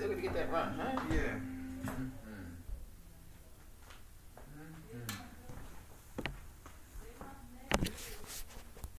Still gonna get that run, huh? Yeah. Mm-hmm.